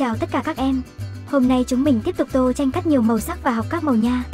chào tất cả các em. Hôm nay chúng mình tiếp tục tô tranh cắt nhiều màu sắc và học các màu nha.